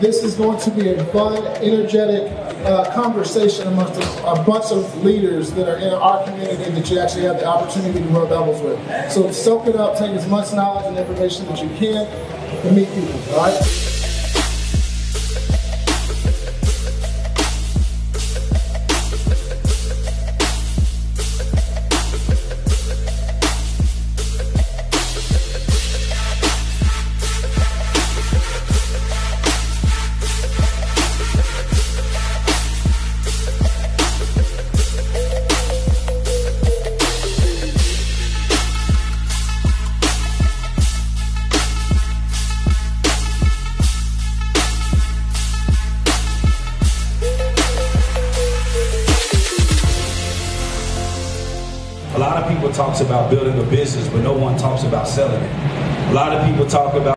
This is going to be a fun, energetic uh, conversation amongst a, bunch of leaders that are in our community that you actually have the opportunity to rub elbows with. So soak it up, take as much knowledge and information that you can, and meet people, all right? A lot of people talks about building a business, but no one talks about selling it. A lot of people talk about